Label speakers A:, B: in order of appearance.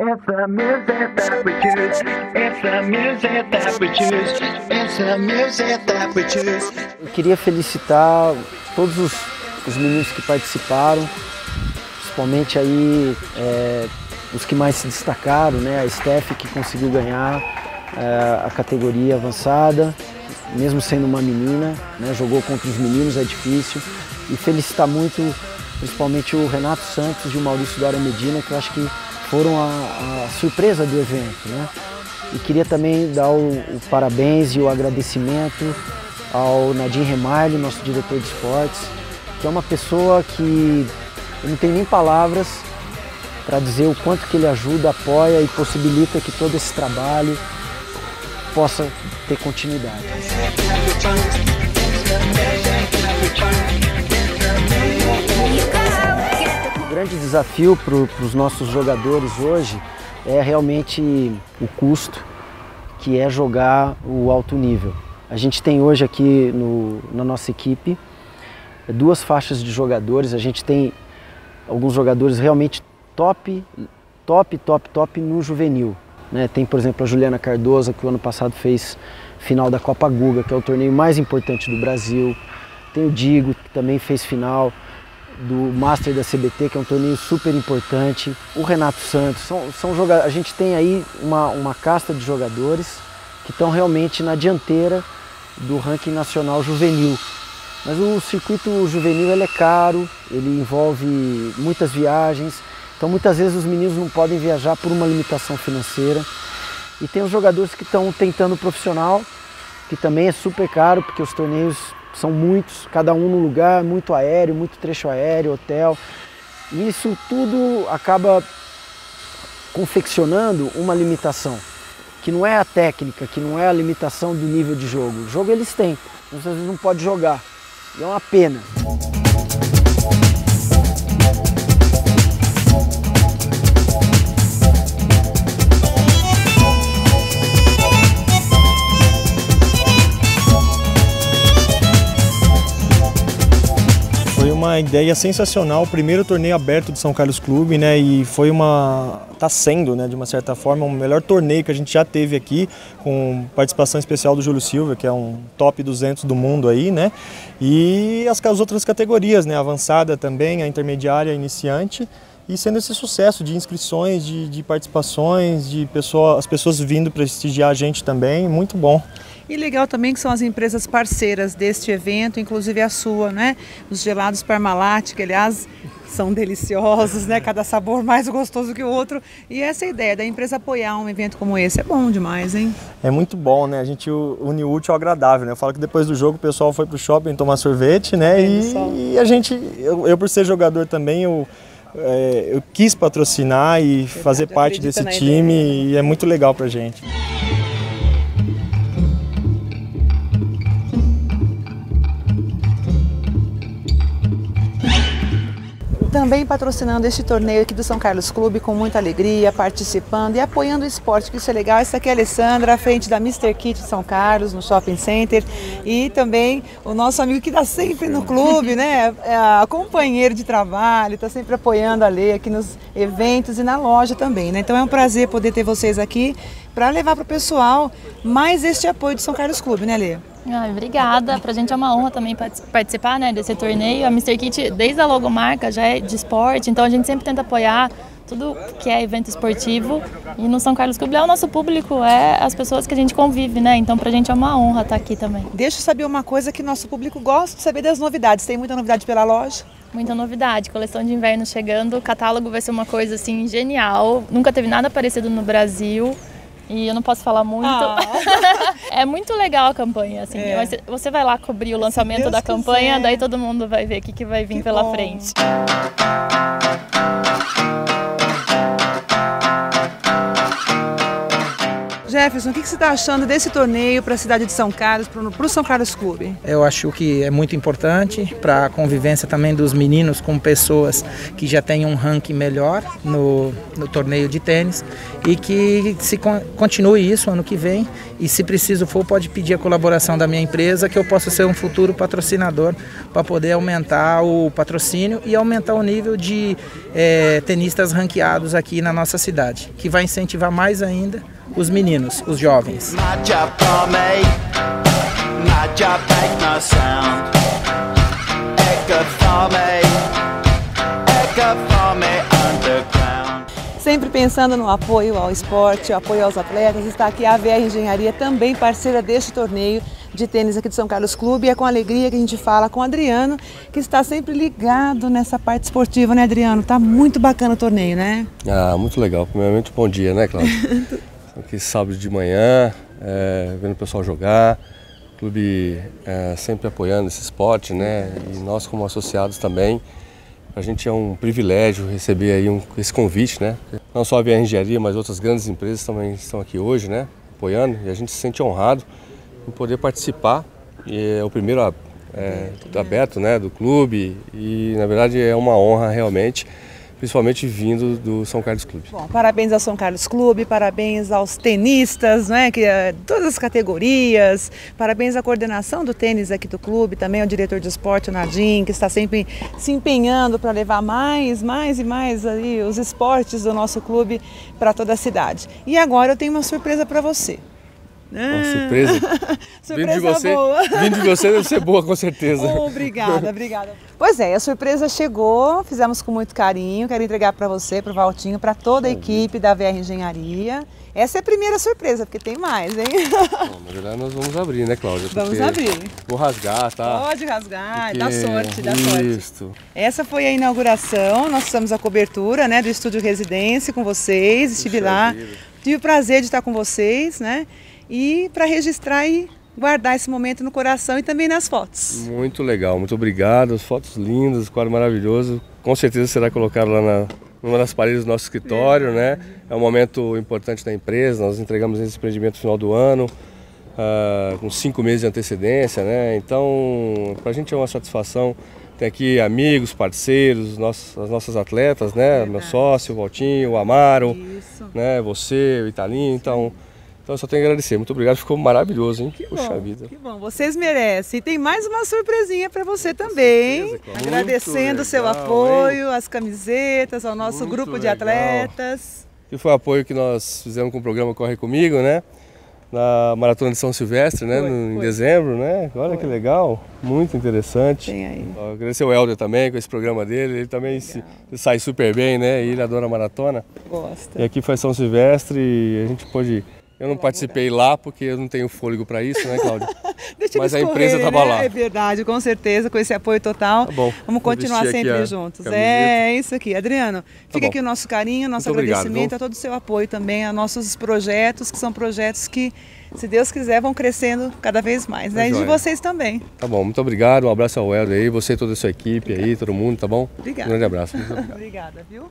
A: It's the music that we choose. It's the music that we choose.
B: Eu queria felicitar todos os, os meninos que participaram, principalmente aí é, os que mais se destacaram, né? A Steph que conseguiu ganhar é, a categoria avançada, mesmo sendo uma menina, né? Jogou contra os meninos, é difícil. E felicitar muito, principalmente o Renato Santos e o Maurício Dora Medina, que eu acho que foram a, a surpresa do evento. Né? E queria também dar o, o, parabéns e o agradecimento ao Nadim Remalho, nosso diretor de esportes, que é uma pessoa que eu não tenho nem palavras para dizer o quanto que ele ajuda, apoia e possibilita que todo esse trabalho possa ter continuidade. Grande desafio para os nossos jogadores hoje é realmente o custo, que é jogar o alto nível. A gente tem hoje aqui no, na nossa equipe duas faixas de jogadores, a gente tem alguns jogadores realmente top, top, top, top no juvenil. Né? Tem, por exemplo, a Juliana Cardoso, que o ano passado fez final da Copa Guga, que é o torneio mais importante do Brasil. Tem o Digo, que também fez final do Master da CBT, que é um torneio super importante, o Renato Santos, são, são a gente tem aí uma, uma casta de jogadores que estão realmente na dianteira do ranking nacional juvenil. Mas o circuito juvenil ele é caro, ele envolve muitas viagens, então muitas vezes os meninos não podem viajar por uma limitação financeira. E tem os jogadores que estão tentando profissional, que também é super caro, porque os torneios são muitos, cada um no lugar, muito aéreo, muito trecho aéreo, hotel. E isso tudo acaba confeccionando uma limitação, que não é a técnica, que não é a limitação do nível de jogo. O jogo eles têm, às vezes não pode jogar. E é uma pena.
C: Uma ideia sensacional, o primeiro torneio aberto do São Carlos Clube, né? E foi uma tá sendo, né, de uma certa forma, o melhor torneio que a gente já teve aqui, com participação especial do Júlio Silva, que é um top 200 do mundo aí, né? E as, as outras categorias, né, avançada também, a intermediária, a iniciante e sendo esse sucesso de inscrições, de, de participações, de pessoa, as pessoas vindo prestigiar a gente também, muito bom.
D: E legal também que são as empresas parceiras deste evento, inclusive a sua, né? Os gelados Parmalat, que aliás são deliciosos, né? Cada sabor mais gostoso que o outro. E essa ideia da empresa apoiar um evento como esse é bom demais, hein?
C: É muito bom, né? A gente une o útil ao agradável, né? Eu falo que depois do jogo o pessoal foi pro shopping tomar sorvete, né? É, e, e, a gente, eu, eu, por ser jogador também, eu, é, eu quis patrocinar e Verdade, fazer parte desse time ideia. e é muito legal pra gente.
D: Também patrocinando este torneio aqui do São Carlos Clube com muita alegria, participando e apoiando o esporte, que isso é legal. Essa aqui é a Alessandra, à frente da Mr. Kit de São Carlos, no Shopping Center. E também o nosso amigo que está sempre no clube, né? É companheiro de trabalho, está sempre apoiando a lei aqui nos eventos e na loja também, né? Então é um prazer poder ter vocês aqui para levar para o pessoal mais este apoio do São Carlos Clube, né, Lê?
E: Ah, obrigada. Para a gente é uma honra também participar né, desse torneio. A Mr. Kit, desde a logomarca, já é de esporte, então a gente sempre tenta apoiar tudo que é evento esportivo. E no São Carlos Clube é o nosso público, é as pessoas que a gente convive, né? Então para a gente é uma honra estar aqui também.
D: Deixa eu saber uma coisa que nosso público gosta de saber das novidades. Tem muita novidade pela loja?
E: Muita novidade, coleção de inverno chegando, o catálogo vai ser uma coisa assim genial. Nunca teve nada parecido no Brasil. E eu não posso falar muito. Ah. é muito legal a campanha, assim. É. Você vai lá cobrir o lançamento da campanha, quiser. daí todo mundo vai ver o que, que vai vir que pela bom. frente.
D: Jefferson, o que, você está achando desse torneio para a cidade de São Carlos, para o São Carlos Clube?
F: Eu acho que é muito importante para a convivência também dos meninos com pessoas que já têm um ranking melhor no, no torneio de tênis e que se continue isso ano que vem e se preciso for pode pedir a colaboração da minha empresa que eu possa ser um futuro patrocinador para poder aumentar o patrocínio e aumentar o nível de é, tenistas ranqueados aqui na nossa cidade, que vai incentivar mais ainda os meninos, os jovens.
D: Sempre pensando no apoio ao esporte, apoio aos atletas, está aqui a VR Engenharia, também parceira deste torneio de tênis aqui do São Carlos Clube. E é com alegria que a gente fala com o Adriano, que está sempre ligado nessa parte esportiva, né, Adriano? Tá muito bacana o torneio, né?
G: Ah, muito legal. Primeiramente, bom dia, né, Cláudio? aqui sábado de manhã, é, vendo o pessoal jogar, o clube é, sempre apoiando esse esporte, né? E nós como associados também. A gente é um privilégio receber aí um, esse convite, né? Não só a Via Engenharia, mas outras grandes empresas também estão aqui hoje, né? Apoiando e a gente se sente honrado em poder participar. E é o primeiro é, aberto né, do clube e na verdade é uma honra realmente principalmente vindo do São Carlos Clube.
D: Bom, parabéns ao São Carlos Clube, parabéns aos tenistas, né, que é, todas as categorias, parabéns à coordenação do tênis aqui do clube, também ao diretor de esporte, o Nadim, que está sempre se empenhando para levar mais, mais e mais ali os esportes do nosso clube para toda a cidade. E agora eu tenho uma surpresa para você.
G: Uma surpresa.
D: surpresa
G: vindo de você,
D: boa.
G: Vindo de você deve ser boa, com certeza.
D: obrigada, obrigada. Pois é, a surpresa chegou, fizemos com muito carinho. Quero entregar para você, para o Valtinho, para toda a equipe da VR Engenharia. Essa é a primeira surpresa, porque tem mais, hein?
G: Bom, na verdade, nós vamos abrir, né, Cláudia?
D: Vamos abrir.
G: Vou rasgar, tá?
D: Pode rasgar,
G: porque...
D: dá sorte, dá sorte.
G: Isso.
D: Essa foi a inauguração, nós fizemos a cobertura né, do Estúdio Residência com vocês, estive
G: Puxa
D: lá.
G: vida.
D: Tive o prazer de estar com vocês, né? E para registrar e guardar esse momento no coração e também nas fotos.
G: Muito legal, muito obrigado. As fotos lindas, quadro maravilhoso. Com certeza será colocado lá na, numa das paredes do nosso escritório, né? É um momento importante da empresa. Nós entregamos esse empreendimento no final do ano, ah, com cinco meses de antecedência, né? Então, para a gente é uma satisfação. Tem aqui amigos, parceiros, nossos, as nossas atletas, né? Meu sócio, o Valtinho, o Amaro,
D: Isso.
G: né? Você, o Italinho. Então, então eu só tenho que agradecer. Muito obrigado, ficou maravilhoso, hein?
D: Que
G: Puxa
D: bom,
G: vida.
D: que bom, vocês merecem. E tem mais uma surpresinha para você também.
G: certeza.
D: Agradecendo o seu apoio, as camisetas, ao nosso
G: Muito
D: grupo de
G: legal.
D: atletas.
G: Que foi o apoio que nós fizemos com o programa Corre Comigo, né? Na Maratona de São Silvestre, né?
D: Foi,
G: No- em
D: foi.
G: dezembro, né? Olha que legal, muito interessante.
D: Tem aí.
G: Agradecer o Helder também com esse programa dele, ele também se, sai super bem, né? Ele adora maratona.
D: Gosta.
G: E aqui foi São Silvestre e a gente pôde. Eu não participei lá porque eu não tenho fôlego para isso, né, Cláudio?
D: Deixa
G: Mas a empresa
D: correrem,
G: tava
D: né?
G: lá.
D: É verdade, com certeza, com esse apoio total.
G: Tá bom.
D: Vamos continuar sempre juntos.
G: camiseta.
D: É, é isso aqui. Adriano, fica
G: bom.
D: aqui o nosso carinho, nosso
G: Muito
D: agradecimento a todo o seu apoio também, a nossos projetos, que são projetos que, se Deus quiser, vão crescendo cada vez mais. Né? E de vocês também.
G: Tá bom, muito obrigado. Um abraço ao Helder aí, você e toda a sua equipe aí, todo mundo, tá bom?
D: Obrigada.
G: Um grande abraço.
D: Obrigada, viu?